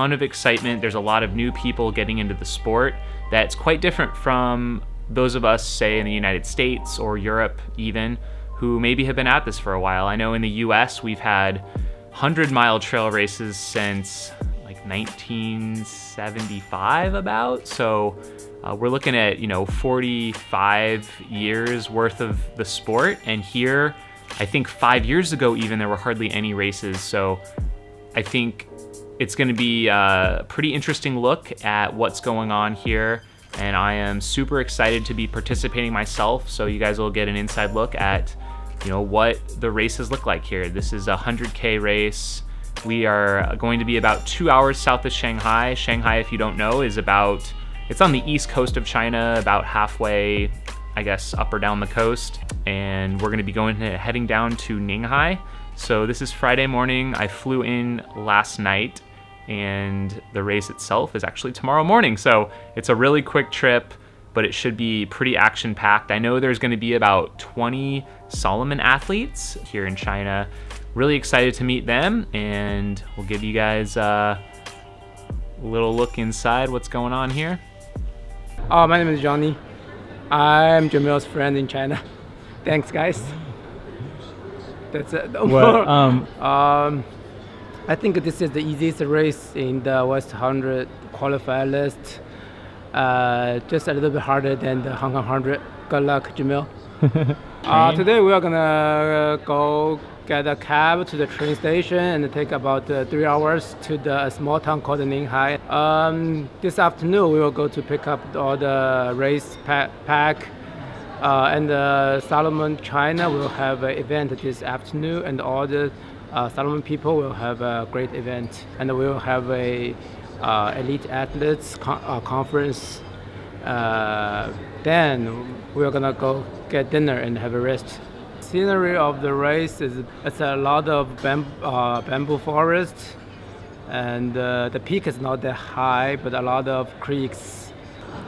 ton of excitement. There's a lot of new people getting into the sport that's quite different from those of us, say, in the United States or Europe, even, who maybe have been at this for a while. I know in the US, we've had 100 mile trail races since like 1975, about. So uh, we're looking at, you know, 45 years worth of the sport. And here, I think five years ago, even, there were hardly any races. So I think it's going to be a pretty interesting look at what's going on here and I am super excited to be participating myself. So you guys will get an inside look at, you know, what the races look like here. This is a 100K race. We are going to be about two hours south of Shanghai. Shanghai, if you don't know, is about, it's on the east coast of China, about halfway, I guess, up or down the coast. And we're gonna be going, heading down to Ninghai. So this is Friday morning. I flew in last night and the race itself is actually tomorrow morning. So it's a really quick trip, but it should be pretty action packed. I know there's going to be about 20 Salomon athletes here in China. Really excited to meet them, and we'll give you guys uh, a little look inside what's going on here. Oh, my name is Johnny. I'm Jamil's friend in China. Thanks, guys. That's it. What, um, um, I think this is the easiest race in the West 100 qualifier list. Uh, just a little bit harder than the Hong Kong 100. Good luck, Jamil. uh, today we are gonna go get a cab to the train station and take about uh, three hours to the small town called Ninghai. Um, this afternoon we will go to pick up all the race pack. pack. Uh, and uh, Salomon China will have an event this afternoon and all the uh, Salomon people will have a great event and we will have a uh, elite athletes uh, conference. Uh, then we're gonna go get dinner and have a rest. Scenery of the race is it's a lot of bam uh, bamboo forest and uh, the peak is not that high but a lot of creeks.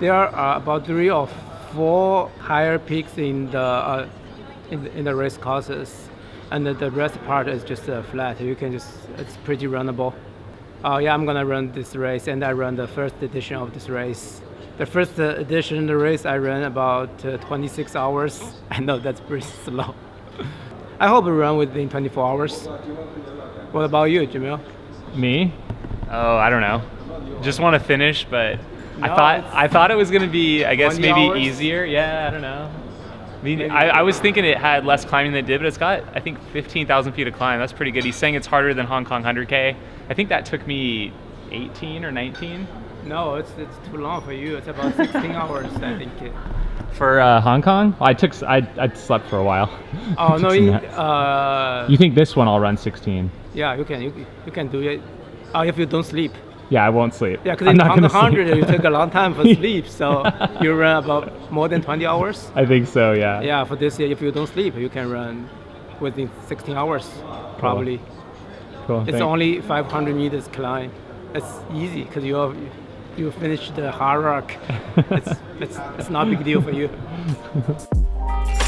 There are about three or four higher peaks in the, in the, in the race courses and the, rest part is just uh, flat. You can just, it's pretty runnable. Oh yeah, I'm gonna run this race and I run the first edition of this race. The first uh, edition of the race I ran about uh, 26 hours. I know that's pretty slow. I hope I run within 24 hours. What about you, Jamil? Me? Oh, I don't know. Just want to finish, but no, I thought I thought it was gonna be, I guess, maybe hours? easier. Yeah, I don't know. I mean, I, I, was thinking it had less climbing than it did, but it's got, I think, 15,000 feet of climb. That's pretty good. He's saying it's harder than Hong Kong 100K. I think that took me 18 or 19. No, it's, it's too long for you. It's about 16 hours, I think. For uh, Hong Kong? I took, I, I slept for a while. Oh, no, you, uh, you think this one I'll run 16? Yeah, you can, you, you can do it uh, if you don't sleep. Yeah, I won't sleep. Yeah, because in Hong 100 you take a long time for sleep, so you run about more than 20 hours. I think so, yeah. Yeah, for this year, if you don't sleep, you can run within 16 hours, probably. Cool. cool it's thanks. only 500 meters climb. It's easy because you you finish the Hardrock. it's, it's, it's not a big deal for you.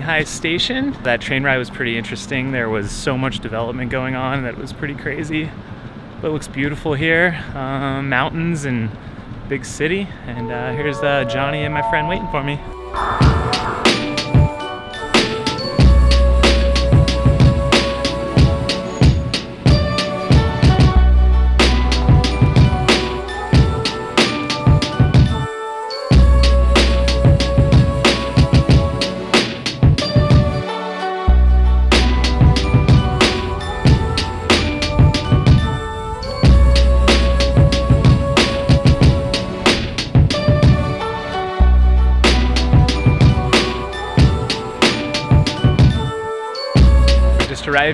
Ninghai Station. That train ride was pretty interesting. There was so much development going on that was pretty crazy. But it looks beautiful here. Um, mountains and big city. And uh, here's uh, Johnny and my friend waiting for me.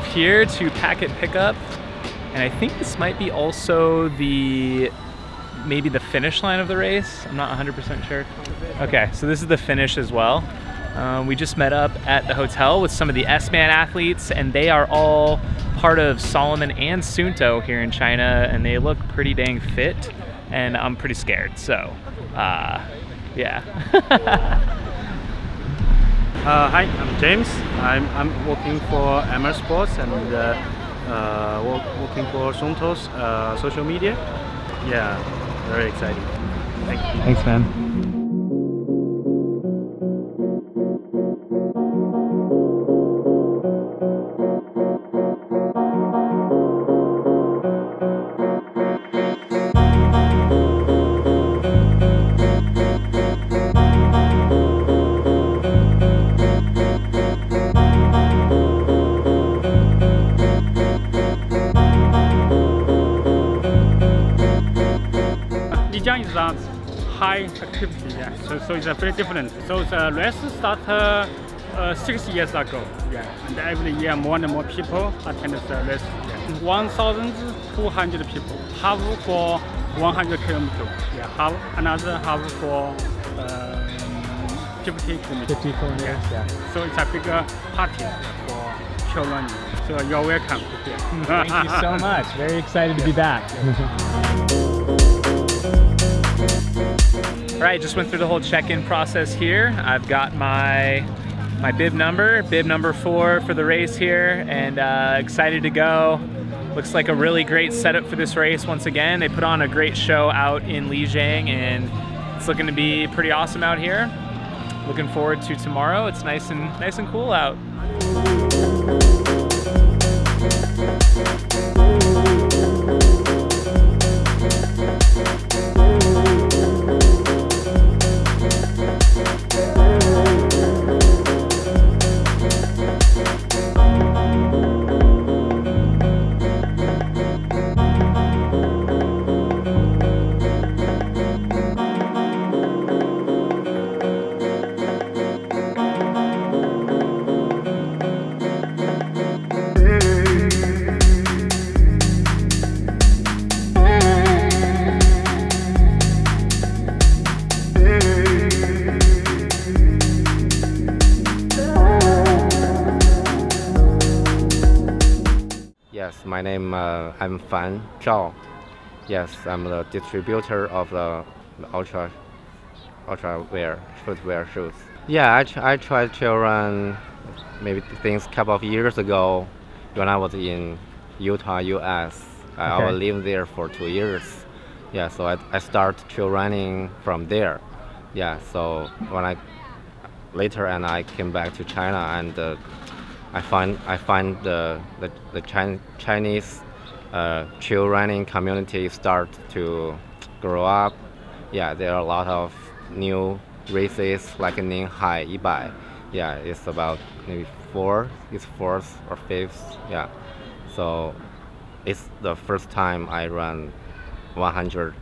Here to packet pickup. And I think this might be also the maybe the finish line of the race. I'm not 100% sure. Okay so this is the finish as well. Um, we just met up at the hotel with some of the S-Man athletes and they are all part of Salomon and Suunto here in China and they look pretty dang fit and I'm pretty scared so uh, yeah Uh, hi, I'm James. I'm, I'm working for MR Sports and uh, uh, work, working for Suunto's uh, social media. Yeah, very exciting. Thank thanks man Lijiang is a high activity, yeah. So, so it's uh, very different. So the race started uh, uh, six years ago, yeah. And every year more and more people attend the race. Yeah. 1,200 people, half for 100 kilometers, yeah. Half another half for um, 50 kilometers. 50 kilometers, yeah. So it's a bigger party for children. So you're welcome. Yeah. Thank you so much. Very excited to be back. Right, just went through the whole check-in process here. I've got my my bib number, bib number four for the race here, and uh, excited to go. Looks like a really great setup for this race once again. They put on a great show out in Lijiang, and it's looking to be pretty awesome out here. Looking forward to tomorrow. It's nice and nice and cool out. Yes, my name uh, I'm Fan Zhao. Yes, I'm the distributor of the, ultra ultra wear footwear shoes. Yeah, I, tr- I tried to run maybe things couple of years ago when I was in Utah, US. I, was there for two years. Yeah, so I, I start trail running from there. Yeah, so when I later and I came back to China and uh, I find I find the the, the Chin, Chinese uh, trail running community start to grow up. Yeah, there are a lot of new races like Ninghai Ibai. Yeah, it's about maybe four, it's fourth or fifth. Yeah, so it's the first time I run 100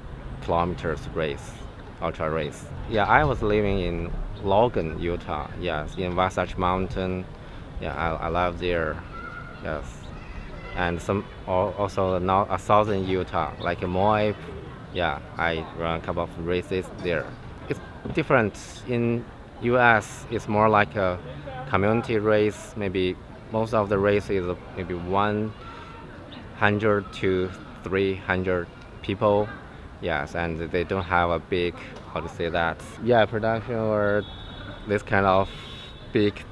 kilometers race, ultra race. Yeah, I was living in Logan, Utah. Yes, in Wasatch Mountain. Yeah, I, I love there. Yes, and some also now a southern Utah, like Moab. Yeah, I run a couple of races there. It's different in U.S. It's more like a community race. Maybe most of the race is maybe 100 to 300 people. Yes, and they don't have a big how to say that. Yeah, production or this kind of big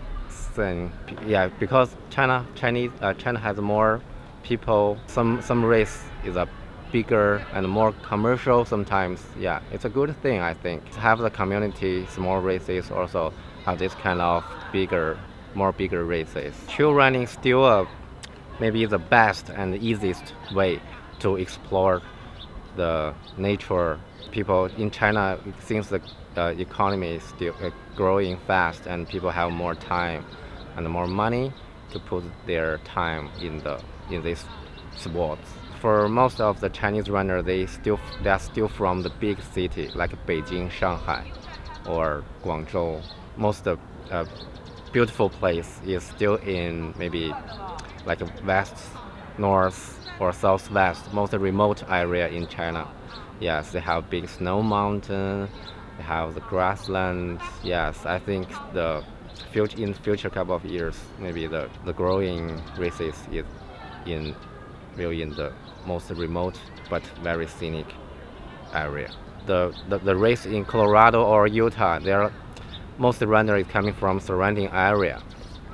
thing. Yeah, because China, Chinese, uh, China has more people. Some some race is a bigger and more commercial sometimes. Yeah, it's a good thing I think. To have the community, small races also have this kind of bigger, more bigger races. Trail running still a, maybe the best and easiest way to explore the nature. People in China, since the uh, economy is still uh, growing fast and people have more time and more money to put their time in the in this sports. For most of the Chinese runner, they still they are still from the big city like Beijing, Shanghai, or Guangzhou. Most of uh, beautiful place is still in maybe like west, north, or southwest, most remote area in China. Yes, they have big snow mountain, they have the grasslands. Yes, I think the future in future couple of years, maybe the, the growing races is in really in the most remote but very scenic area. The, the, the race in Colorado or Utah, there most runner is coming from surrounding area.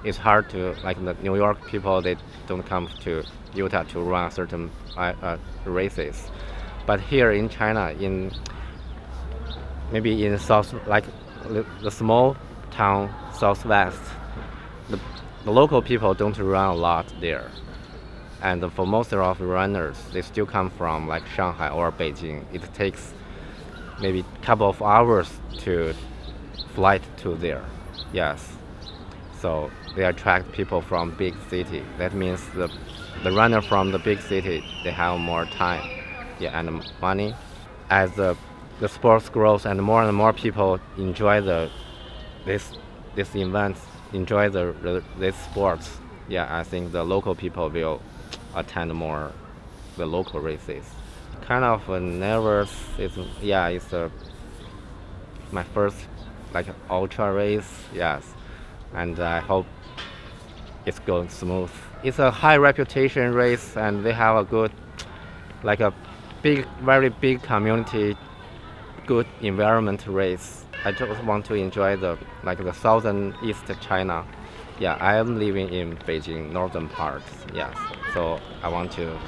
It's hard to like the New York people they don't come to Utah to run certain uh, uh, races, but here in China, in maybe in south like the, the small town southwest, the, the local people don't run a lot there. And for most of the runners, they still come from like Shanghai or Beijing. It takes maybe a couple of hours to flight to there. Yes. So they attract people from big city. That means the the runner from the big city they have more time, yeah, and money. As the the sports grows and more and more people enjoy the this this event, enjoy the, this sports. Yeah, I think the local people will attend more the local races. Kind of nervous. It's yeah, it's uh, my first like ultra race. Yes, and I hope it's going smooth. It's a high reputation race, and they have a good, like a big, very big community, good environment race. I just want to enjoy the like the southern east China. Yeah, I am living in Beijing, northern part. Yes, so I want to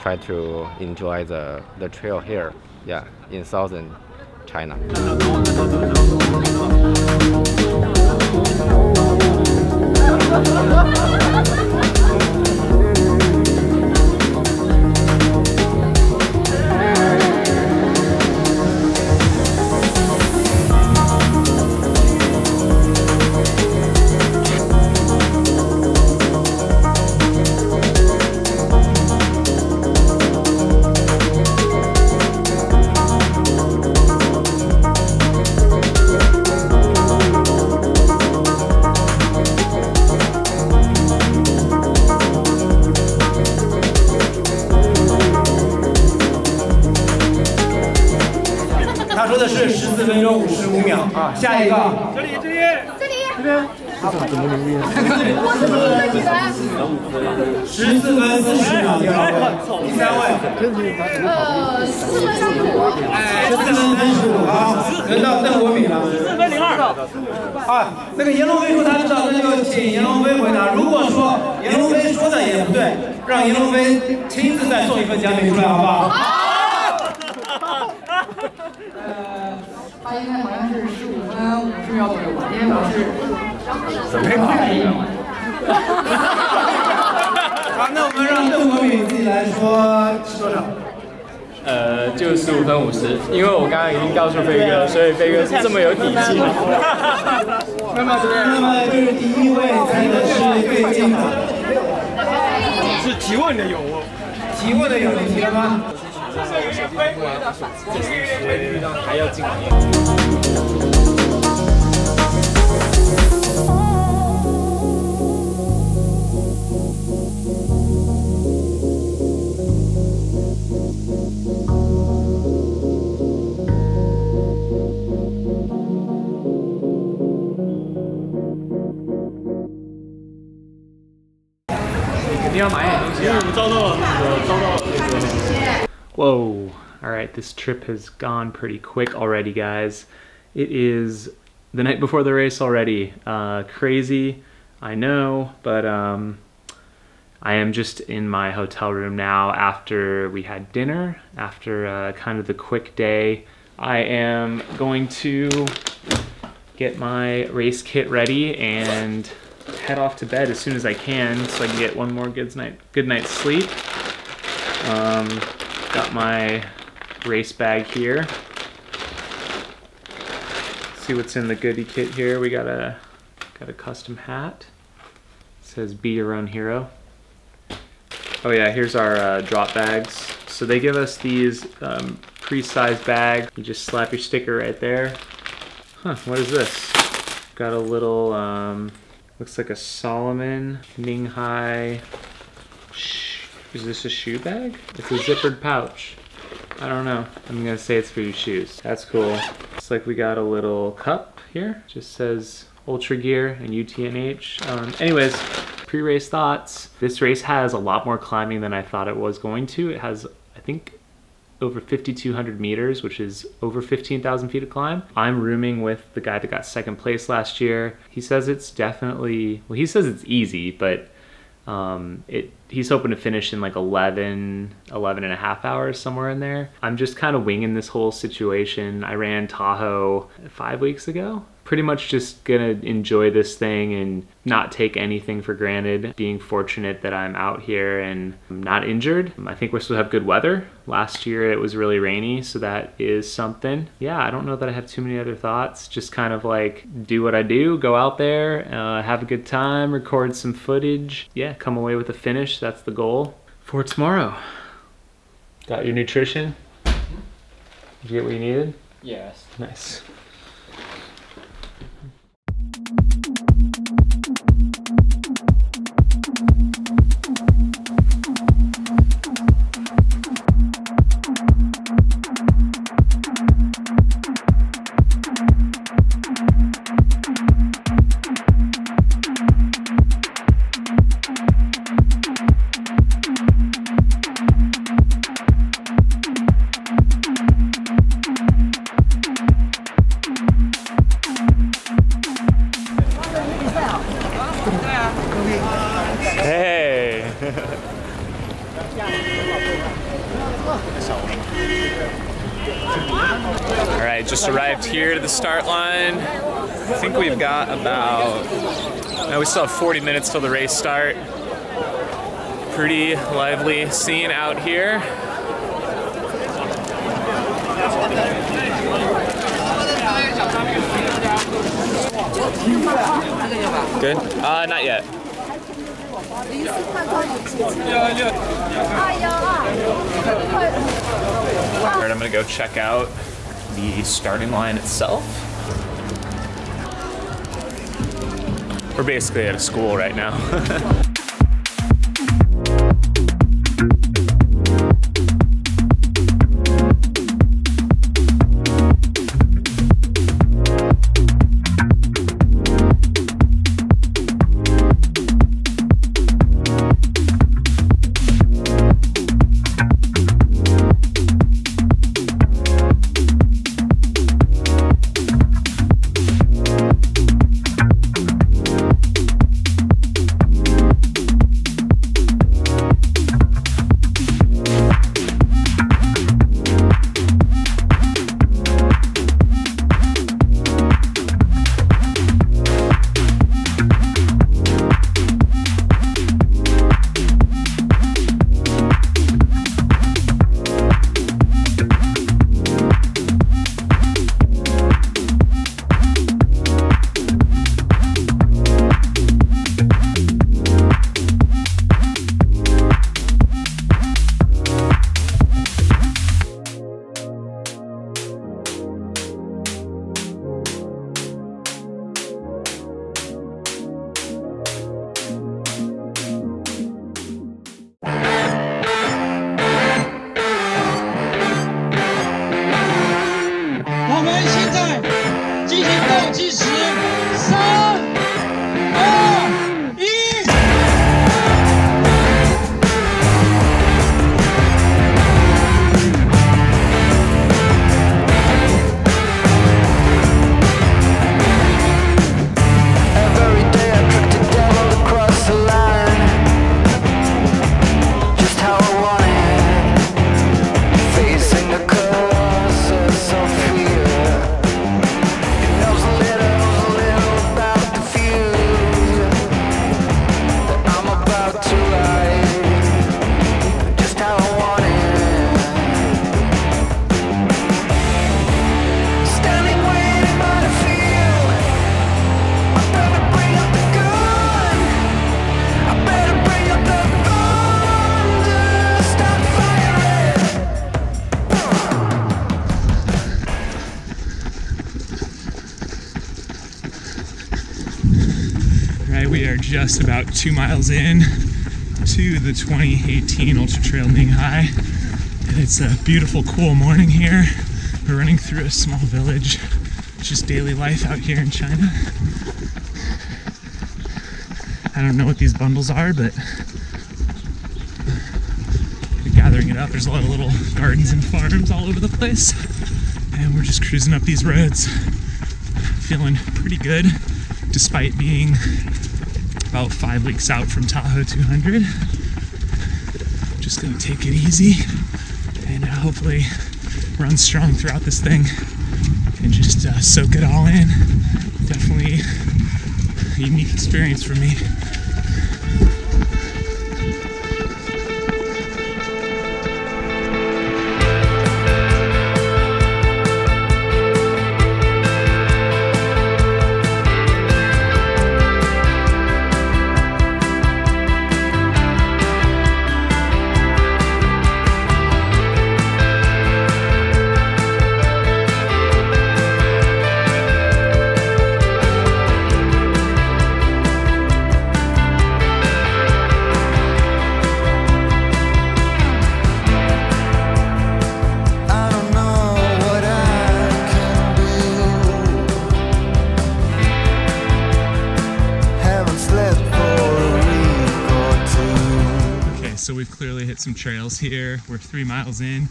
try to enjoy the the trail here. Yeah, in southern China. 下一个。这里这里这里。这边。十四分四十秒，第二位，第三位。呃，四分三十五。哎，四分三十五，好，轮到邓国敏了。四分零二。啊，那个阎龙飞说他知道，那就请阎龙飞回答。如果说阎龙飞说的也不对，让阎龙飞亲自再送一份奖品出来，好不好？好。呃，他应该好像是十五准备好了。好，那我们让邓国敏自己来说是多少？呃，就十五分五十，因为我刚刚已经告诉飞哥，所以飞哥是这么有底气。那么，那么就是第一位猜的是最近的，是提问的有哦，提问的有，你提了吗？了那个招到了那个。 Whoa. All right, this trip has gone pretty quick already, guys. It is the night before the race already. Uh, crazy, I know, but um, I am just in my hotel room now after we had dinner, after uh, kind of the quick day. I am going to get my race kit ready and head off to bed as soon as I can so I can get one more good night good night's sleep. Um, got my race bag here. See what's in the goodie kit here. We got a got a custom hat. It says "Be Your Own Hero." Oh yeah, here's our uh, drop bags. So they give us these um, pre-sized bag. You just slap your sticker right there. Huh? What is this? Got a little. Um, looks like a Salomon, Ninghai. Is this a shoe bag? It's a zippered pouch. I don't know. I'm gonna say it's for your shoes. That's cool. Looks like we got a little cup here. Just says Ultra Gear and UTNH. Um, anyways, pre-race thoughts. This race has a lot more climbing than I thought it was going to. It has, I think, over 5,200 meters, which is over 15,000 feet of climb. I'm rooming with the guy that got second place last year. He says it's definitely, well, he says it's easy, but um, it he's hoping to finish in like 11 11 and a half hours somewhere in there i'm just kind of winging this whole situation i ran tahoe five weeks ago pretty much just gonna enjoy this thing and not take anything for granted. Being fortunate that I'm out here and I'm not injured. I think we're supposed to have good weather. Last year it was really rainy, so that is something. Yeah, I don't know that I have too many other thoughts. Just kind of like do what I do, go out there, uh, have a good time, record some footage. Yeah, come away with a finish. That's the goal for tomorrow. Got your nutrition? Did you get what you needed? Yes. Nice. Still have 40 minutes till the race start. Pretty lively scene out here. Good? Uh, not yet. All right, I'm gonna go check out the starting line itself. We're basically at a school right now. two miles in to the 2018 Ultra Trail Ninghai. And it's a beautiful, cool morning here. We're running through a small village. It's just daily life out here in China. I don't know what these bundles are, but gathering it up. There's a lot of little gardens and farms all over the place. And we're just cruising up these roads, feeling pretty good despite being about five weeks out from Tahoe 200. Just gonna take it easy and uh, hopefully run strong throughout this thing and just uh, soak it all in. Definitely a unique experience for me. Trails here. We're three miles in.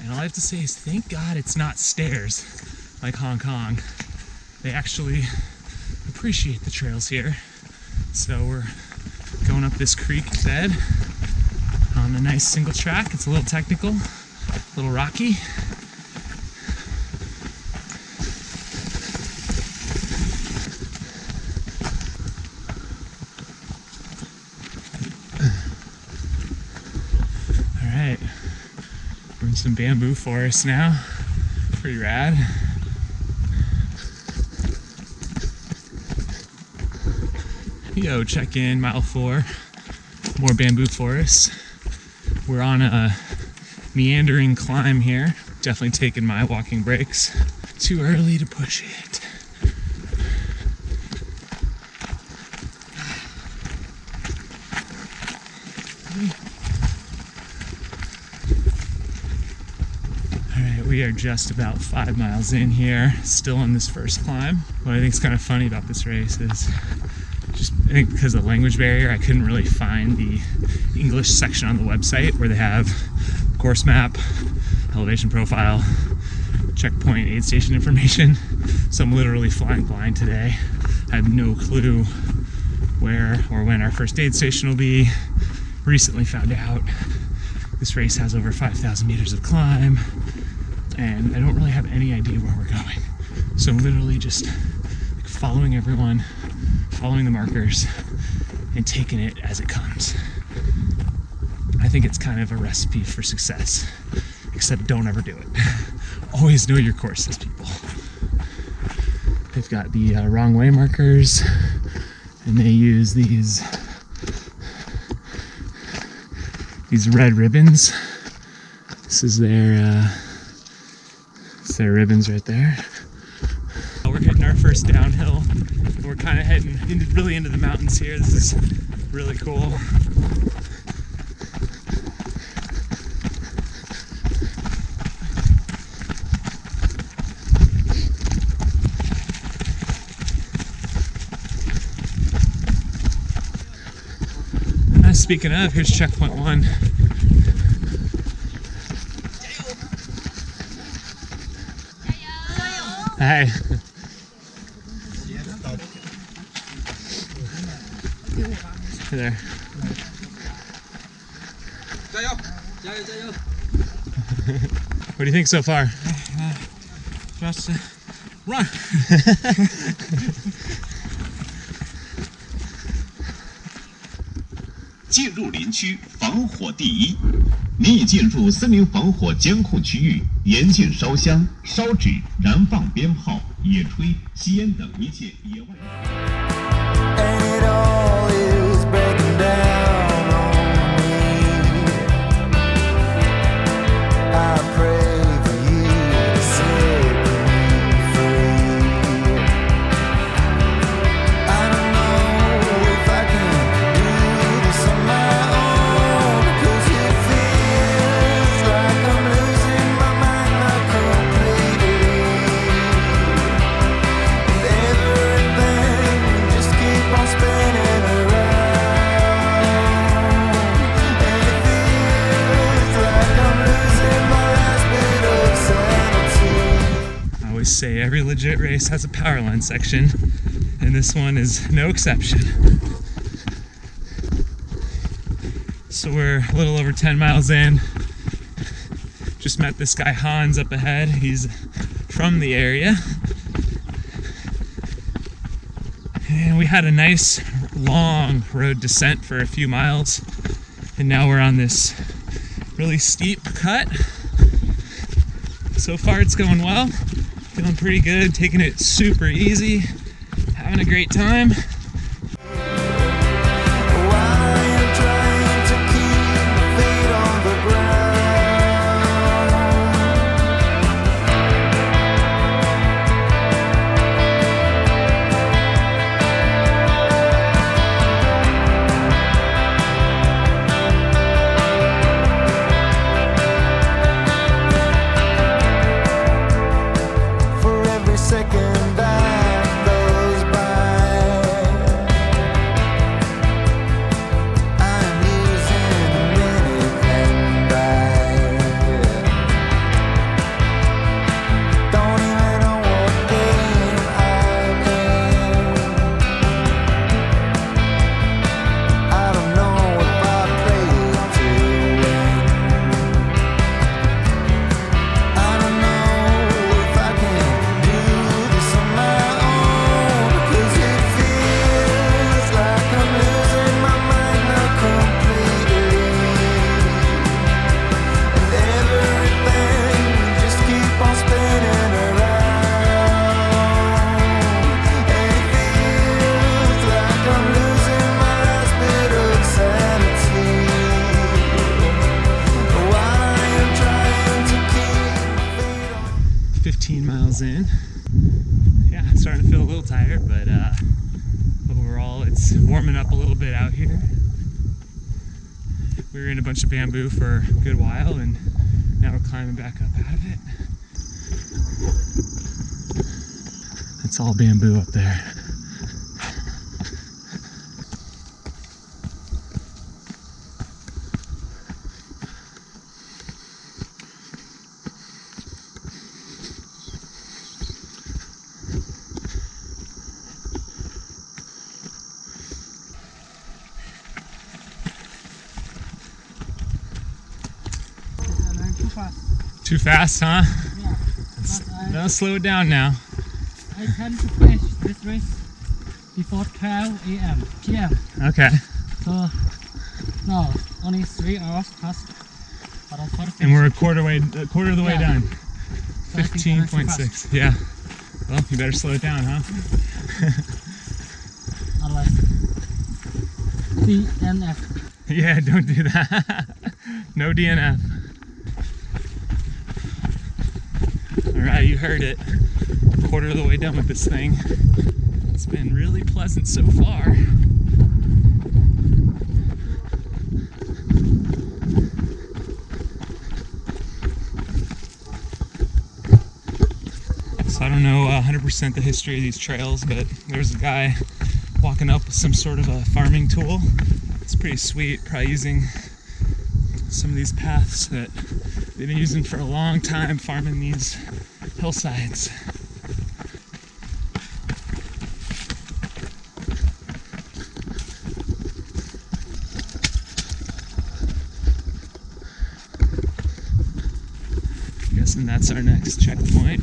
And all I have to say is thank God it's not stairs like Hong Kong. They actually appreciate the trails here. So we're going up this creek bed on a nice single track. It's a little technical, a little rocky. Some bamboo forest now. Pretty rad. Yo, check in, mile four. More bamboo forest. We're on a meandering climb here. Definitely taking my walking breaks. Too early to push it. All right, we are just about five miles in here, still on this first climb. What I think is kind of funny about this race is just I think because of the language barrier, I couldn't really find the English section on the website where they have course map, elevation profile, checkpoint, aid station information. So I'm literally flying blind today. I have no clue where or when our first aid station will be. Recently found out this race has over 5,000 meters of climb, and I don't really have any idea where we're going. So I'm literally just like, following everyone, following the markers, and taking it as it comes. I think it's kind of a recipe for success, except don't ever do it. Always know your courses, people. They've got the uh, wrong way markers, and they use these these red ribbons. This is their uh, their ribbons right there. We're hitting our first downhill. We're kind of heading into, really into the mountains here. This is really cool. Speaking of, here's checkpoint one. Hi. Hey there. 加油，加油，加油！ What do you think so far? Just run. 进入林区，防火第一。 你已进入森林防火监控区域，严禁烧香、烧纸、燃放鞭炮、野炊、吸烟等一切野外。Legit race has a power line section, and this one is no exception. So we're a little over 10 miles in. Just met this guy Hans up ahead. He's from the area. And we had a nice long road descent for a few miles. And now we're on this really steep cut. So far it's going well. Feeling pretty good, taking it super easy, having a great time. Bamboo for a good while and now we're climbing back up out of it. It's all bamboo up there. Too fast, huh? Yeah. Let's, no, slow it down now. I tend to finish this race before 12 a.m. p.m. Okay. So no, only three hours past. But I thought And we're a quarter way, a quarter of the way Yeah. done. So I think I'm too 15.6. Yeah. Well, you better slow it down, huh? Otherwise, DNF. yeah, don't do that. no DNF. All right, you heard it. Quarter of the way done with this thing. It's been really pleasant so far. So I don't know uh, 100% the history of these trails, but there's a guy walking up with some sort of a farming tool. It's pretty sweet, probably using some of these paths that they've been using for a long time farming these hillsides. Guessing that's our next checkpoint.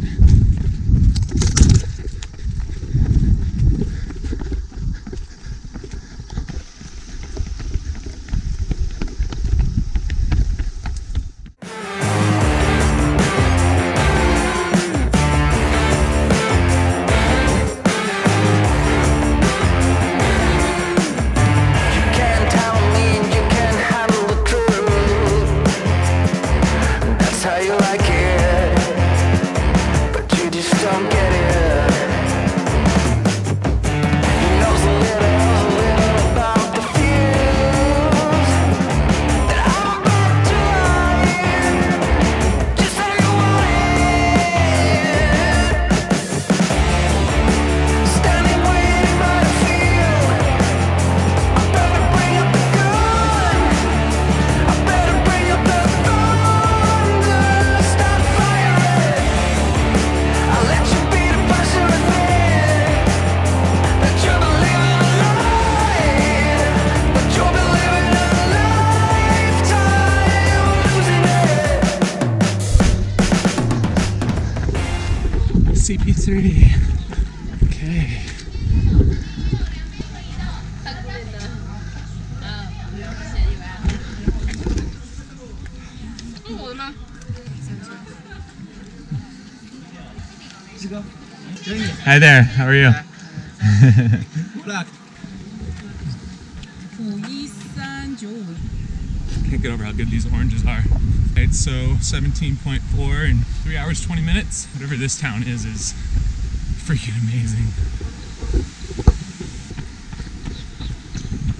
Hi there. How are you? Can't get over how good these oranges are. Right, so 17.4 in 3 hours 20 minutes. Whatever this town is, is freaking amazing.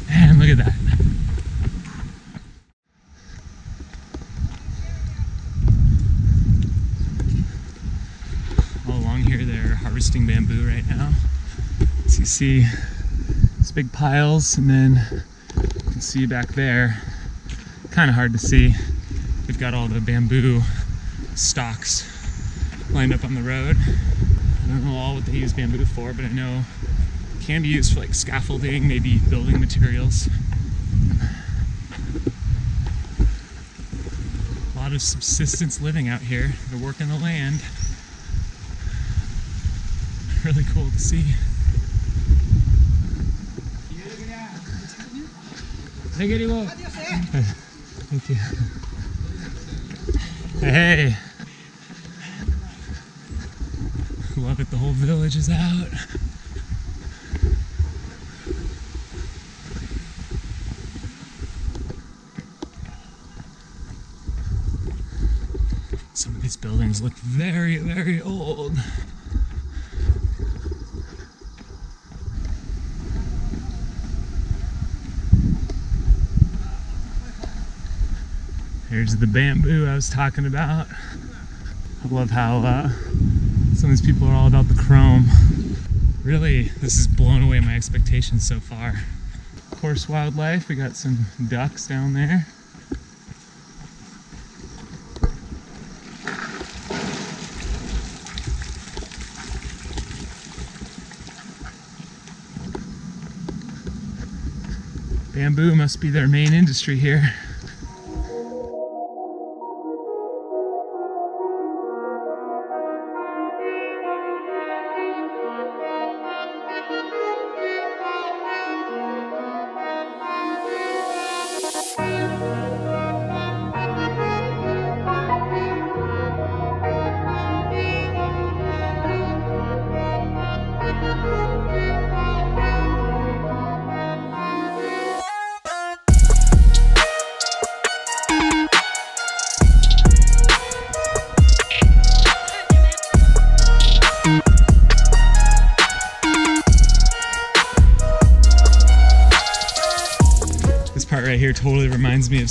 Man, look at that. All along here, they're harvesting bamboo right now. So you see these big piles, and then you can see back there, kind of hard to see. We've got all the bamboo stalks lined up on the road. I don't know all what they use bamboo for, but I know it can be used for like scaffolding, maybe building materials. A lot of subsistence living out here. They're working the land. Really cool to see. Thank you. Thank you. Hey. Love it, the whole village is out. Some of these buildings look very, very old. Here's the bamboo I was talking about. I love how uh, some of these people are all about the chrome. Really, this has blown away my expectations so far. Of course, wildlife, we got some ducks down there. Bamboo must be their main industry here.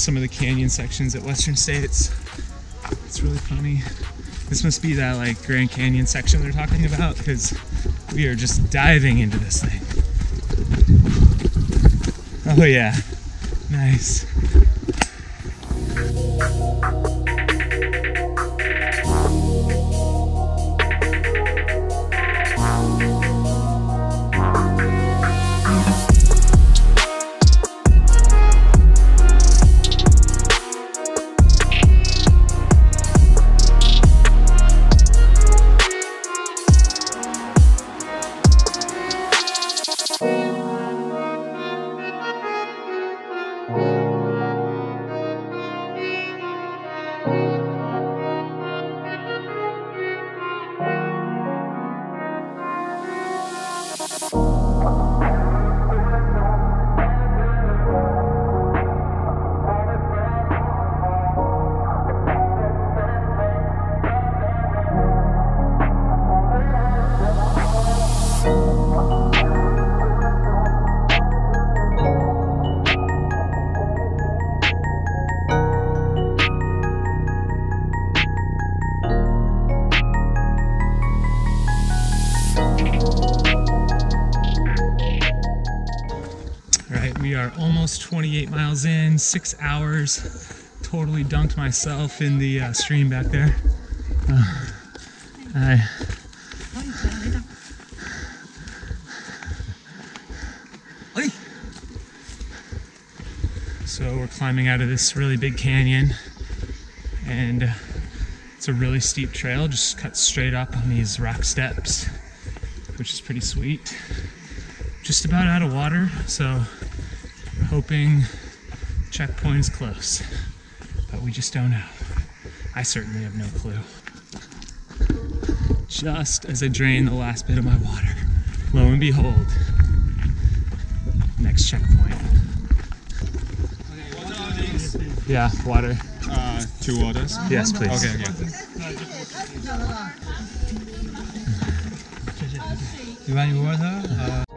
Some of the canyon sections at Western States. It's really funny. This must be that like Grand Canyon section they're talking about because we are just diving into this thing. Oh yeah, nice. 28 miles in, six hours. Totally dunked myself in the uh, stream back there. Uh, I, so we're climbing out of this really big canyon, and uh, It's a really steep trail, just cut straight up on these rock steps, which is pretty sweet. Just about out of water, so hoping checkpoint's close, but we just don't know. I certainly have no clue. Just as I drain the last bit of my water, lo and behold, next checkpoint. Yeah, water. Uh, two waters? Yes, please. Okay, okay. You want your water? Uh,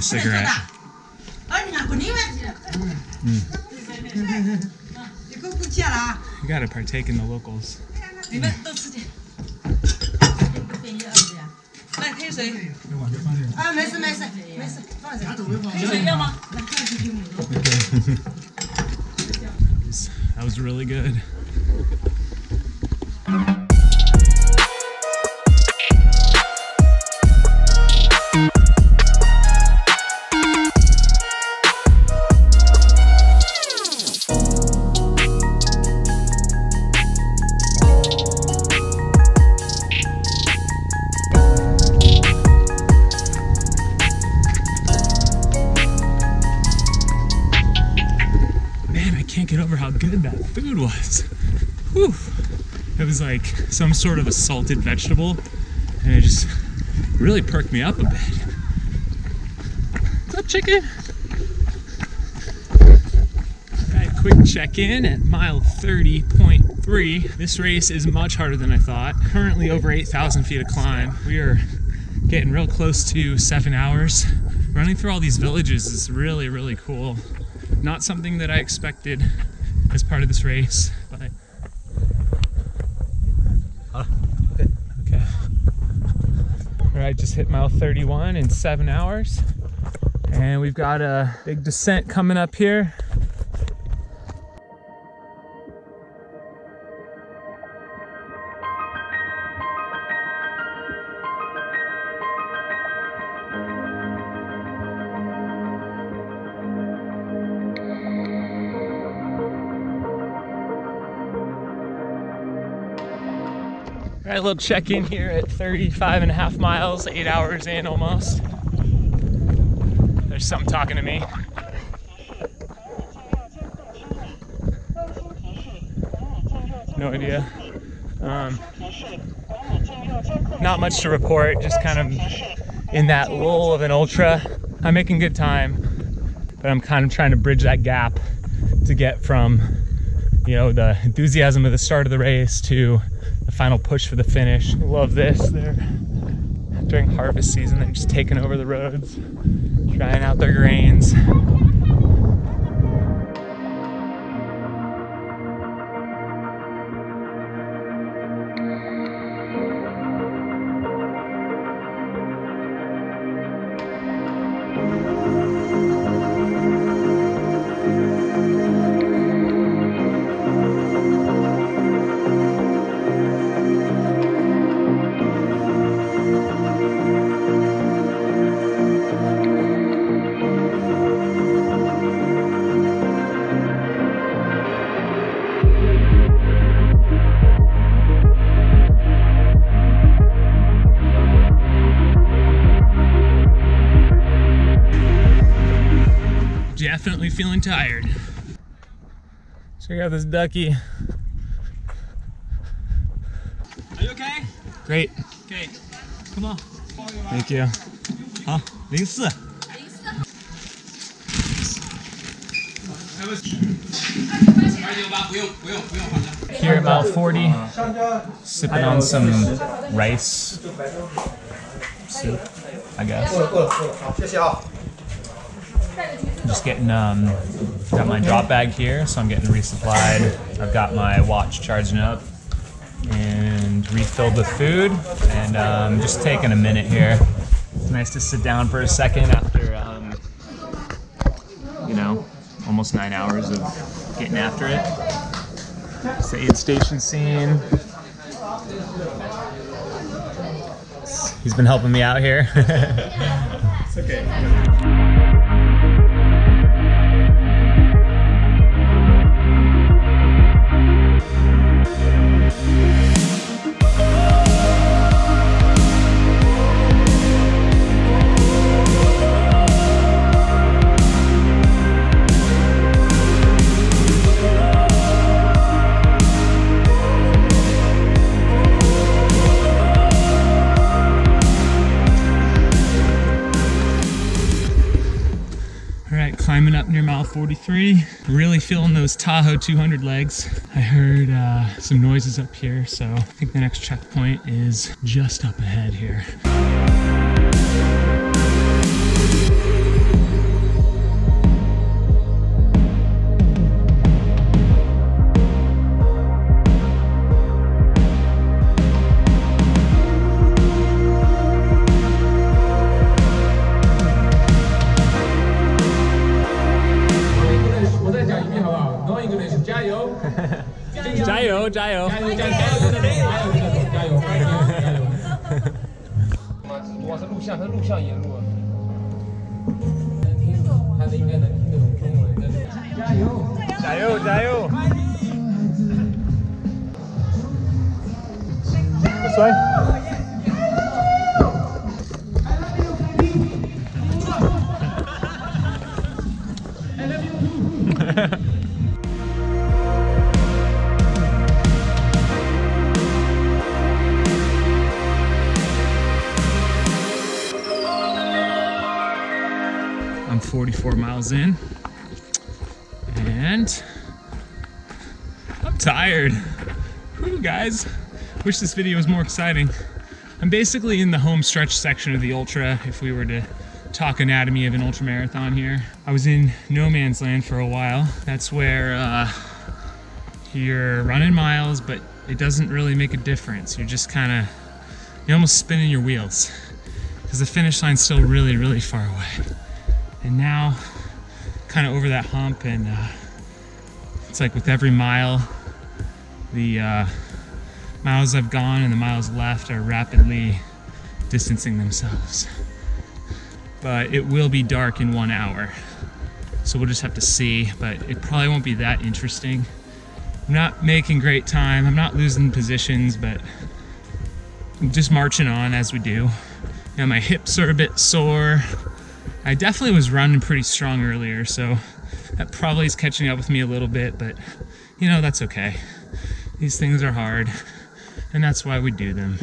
a cigarette. You gotta partake in the locals. Mm. How good that food was. Whew. It was like some sort of a salted vegetable, and it just really perked me up a bit. What's up, chicken? Alright, quick check in at mile 30.3. This race is much harder than I thought. Currently over 8,000 feet of climb. We are getting real close to seven hours. Running through all these villages is really, really cool. Not something that I expected as part of this race, but okay. All right, just hit mile 31 in seven hours, and we've got a big descent coming up here. Little check in here at 35 and a half miles, eight hours in almost. There's something talking to me. No idea. Um, not much to report, just kind of in that lull of an ultra. I'm making good time, but I'm kind of trying to bridge that gap to get from, you know, the enthusiasm of the start of the race to the final push for the finish. Love this. They're during harvest season, they're just taking over the roads, trying out their grains. feeling tired. Check out this ducky. Are you okay? Great. Okay. Come on. Thank you. 好，零四。 Here at Mile 40, sipping on some rice soup, I guess. Just getting, um, got my drop bag here, so I'm getting resupplied. I've got my watch charging up and refilled with food, and um, just taking a minute here. It's nice to sit down for a second after, um, you know, almost nine hours of getting after it. It's the aid station scene. He's been helping me out here. it's okay. Climbing up near mile 43. Really feeling those Tahoe 200 legs. I heard uh, some noises up here, so I think the next checkpoint is just up ahead here. 不像，他录像也录。能听，他应该能听得懂中文。加油！加油！加油！摔。Miles in and I'm tired. Whew, guys, wish this video was more exciting. I'm basically in the home stretch section of the ultra if we were to talk anatomy of an ultra marathon here. I was in no man's land for a while. That's where uh, you're running miles, but it doesn't really make a difference. You're just kind of, you're almost spinning your wheels because the finish line's still really, really far away. And now, kind of over that hump, and uh, it's like with every mile, the uh, miles I've gone and the miles left are rapidly distancing themselves. But it will be dark in one hour, so we'll just have to see. But it probably won't be that interesting. I'm not making great time. I'm not losing positions, but I'm just marching on as we do. Know, my hips are a bit sore. I definitely was running pretty strong earlier, so that probably is catching up with me a little bit, but you know, that's okay. These things are hard, and that's why we do them.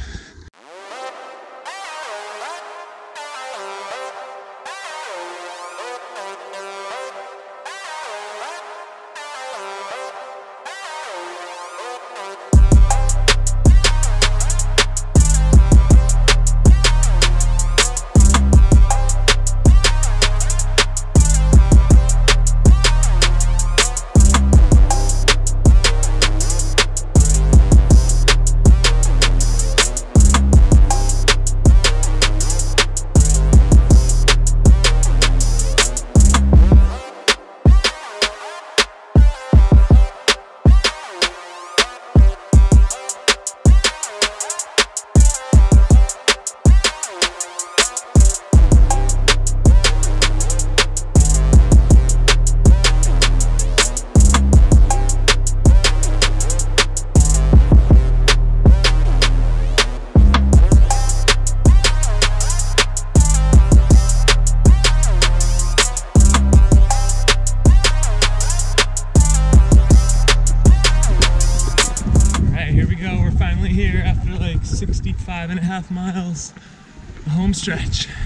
Stretch.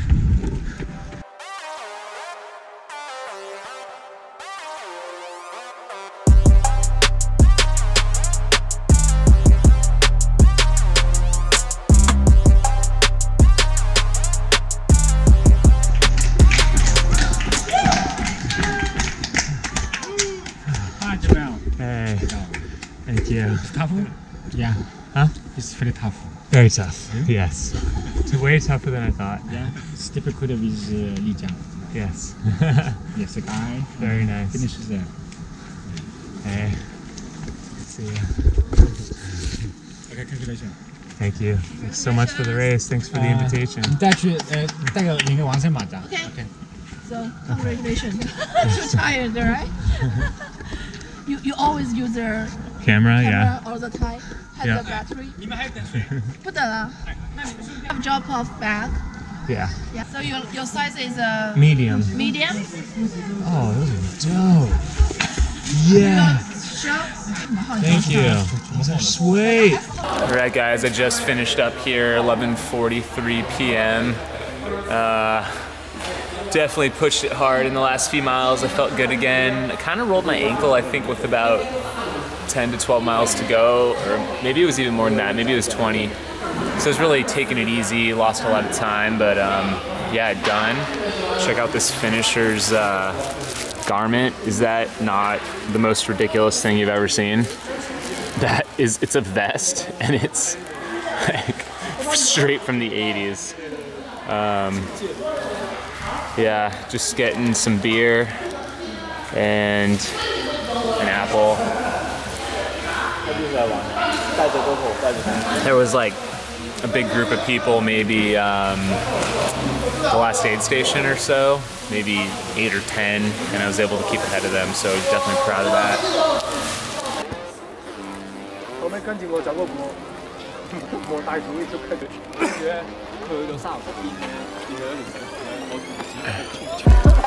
It's very tough. Very tough. Yes. It's way tougher than I thought. Yeah. It's difficult with uh, Li Jiang. Yes. yes, the guy. Very nice. Finishes there. Hey. See ya. Okay, congratulations. Thank you. Thanks so much for the race. Thanks for the Uh, invitation. 你带去呃带个领个完成马甲。 Okay. OK。 So congratulations. Too tired, right? you you always use the Camera, yeah. all the time. Has yeah. a battery. Uh, have drop off bag. Yeah. Yeah. So your your size is a uh, medium. Medium. Oh, those are dope. Yeah. Oh, Thank you. Those are sweet. All right, guys. I just finished up here. 11:43 p.m. Uh, definitely pushed it hard in the last few miles. I felt good again. I kind of rolled my ankle, I think, with about 10 to 12 miles to go, or maybe it was even more than that. Maybe it was 20. So I was really taking it easy, lost a lot of time, but um, yeah, done. Check out this finisher's uh, garment. Is that not the most ridiculous thing you've ever seen? That is, it's a vest and it's like straight from the 80s. Um, yeah, just getting some beer and an apple. There was like a big group of people, maybe um, the last aid station or so, maybe eight or ten, and I was able to keep ahead of them, so definitely proud of that.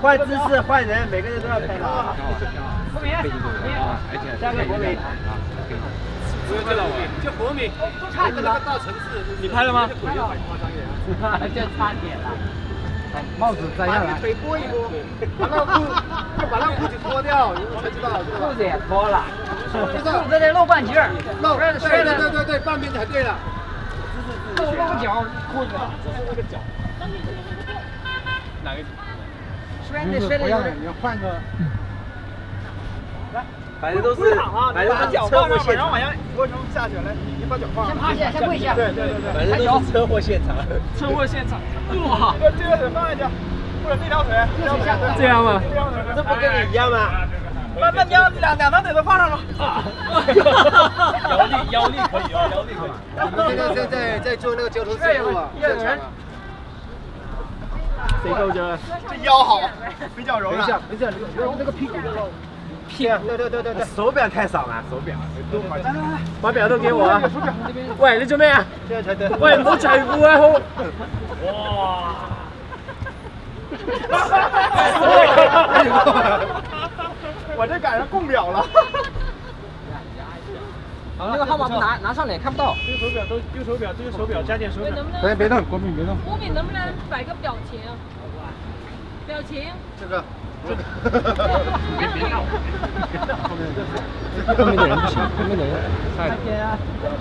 换姿势，换人，每个人都要拍的。国民，下个国民。不用见到我，就国民，看那个到城市。你拍了吗？就差点了。帽子摘下来，腿拨一拨，把那裤，就把那裤子脱掉，你才知道，裤子也脱了，裤子得露半截儿，露，对对对对对，半边才对了，露露脚，裤子，那个脚，哪个？摔那摔那个，你换个。来，反正都是，反正都是车祸现场。然后往下，过程下去来，你把脚放上。先趴下，先跪下。对对对对，反正都是车祸现场。车祸现场。哇！这个这个腿放下去，或者这条腿，这条腿。这样吗？这不跟你一样吗？那那你要两两条腿都放上了。腰力腰力可以啊，腰力可以。现在在在在做那个交通事故啊？现场啊。谁够着？这腰好，比较柔软。没事没事，那个屁股。屁，对对对对对，手表太少了，手表。来来来，把表都给我啊！喂，你做咩啊？喂，唔好齊褲啊！好。哇！我这赶上供表了。那个号码不拿拿上脸看不到。这个手表都丢手表，丢手表加点手表。别别动，国民别动。国敏能不能摆个表情？表情。这个。别别闹！后面的人不行，后面的人太。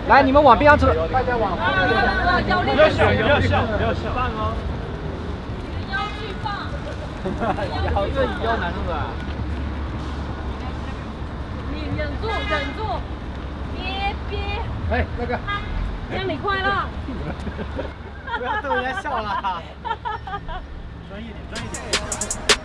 来，你们往边上走。大家往后面。腰力不要笑，不要笑，不要笑。放哦。腰去放。腰这以腰难受的。你忍住，忍住，哎，那个。这样你快乐。不要逗人家笑了。专业点，专业点。